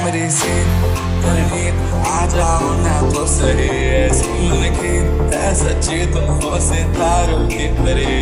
प्यारी सी कहीं आ जाओ ना तो सही ऐसी लिखी है सच्ची तुम हो सितारों की परी